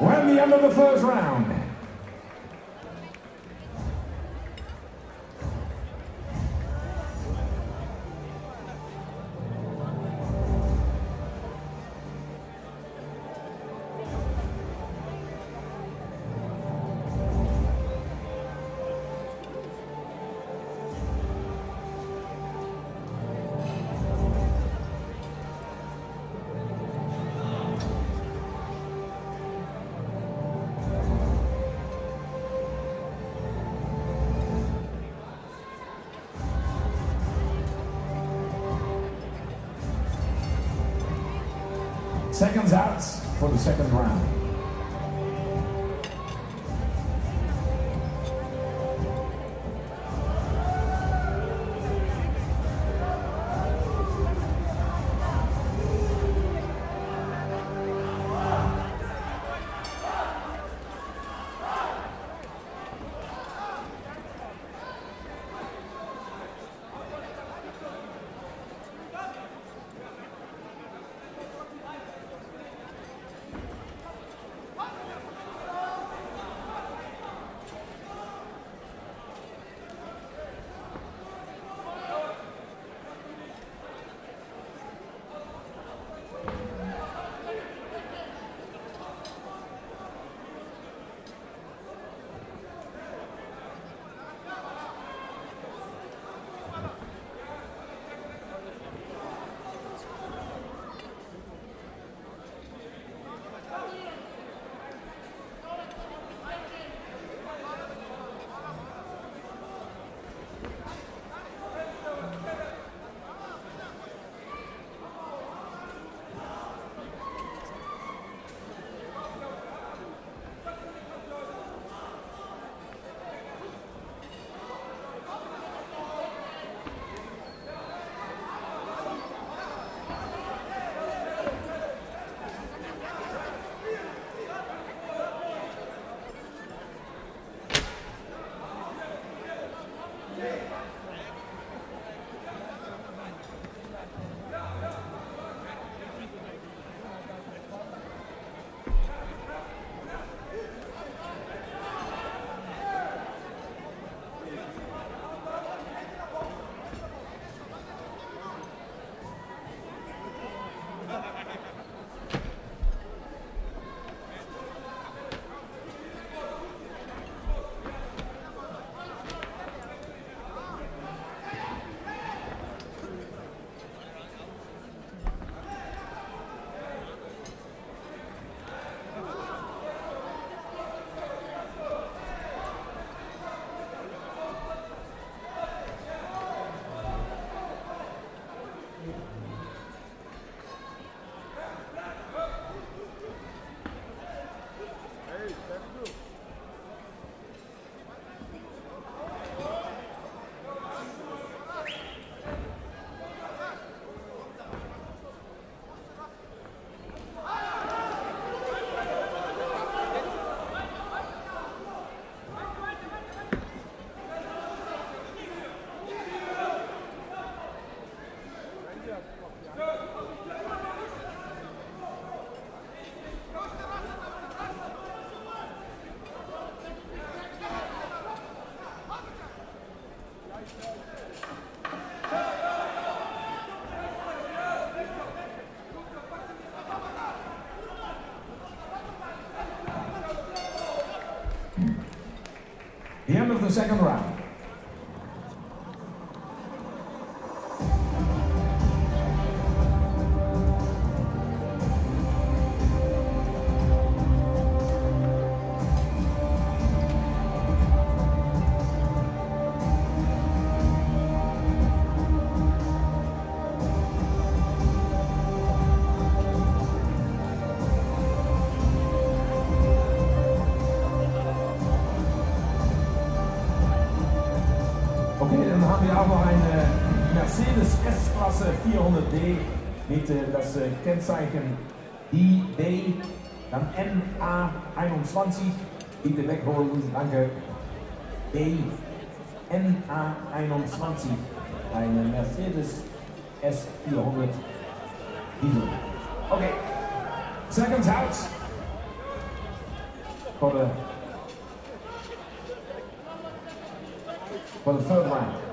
We're at the end of the first round. Seconds out for the second round. The end of the second round. Mercedes S-klasse 400D met uh, dat is, eh, uh, kenteken DD, dan MA 21 in de wegrollen, danke D, NA 21, een Mercedes S400 diesel. Oké, okay. seconds out for the, third line.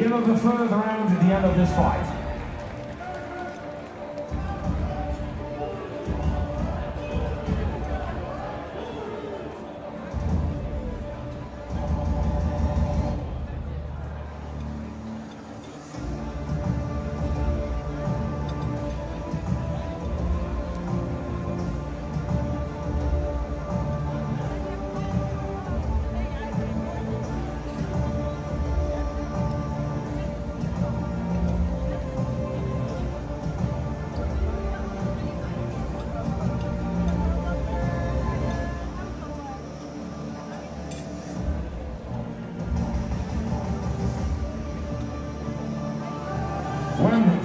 End of the third round, at the end of this fight.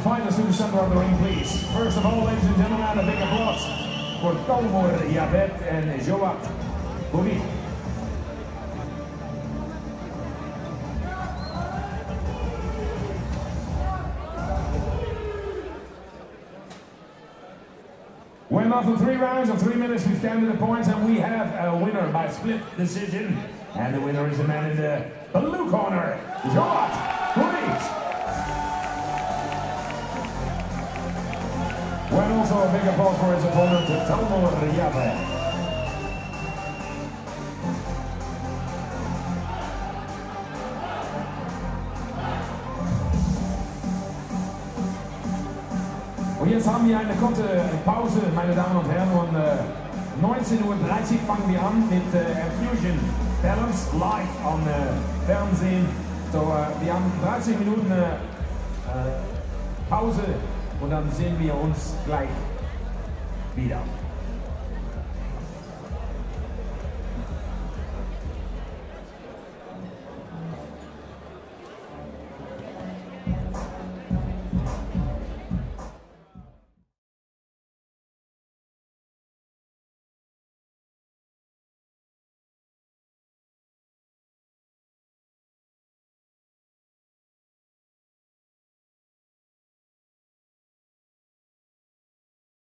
When fighters to the center of the ring, please. First of all, ladies and gentlemen, a big applause for Talmor Javed and Joat Bouvi. When after three rounds of three minutes, we've counted the points and we have a winner by split decision. And the winner is the man in the blue corner, Joat Bouvi. Big applause for his opponent, Talmor Yabet. Und jetzt haben wir eine kurze Pause, meine Damen und Herren. Und äh, 19.30 Uhr fangen wir an mit äh, Fusion Balance live am äh, Fernsehen. So, äh, wir haben 30 Minuten äh, äh, Pause und dann sehen wir uns gleich wieder.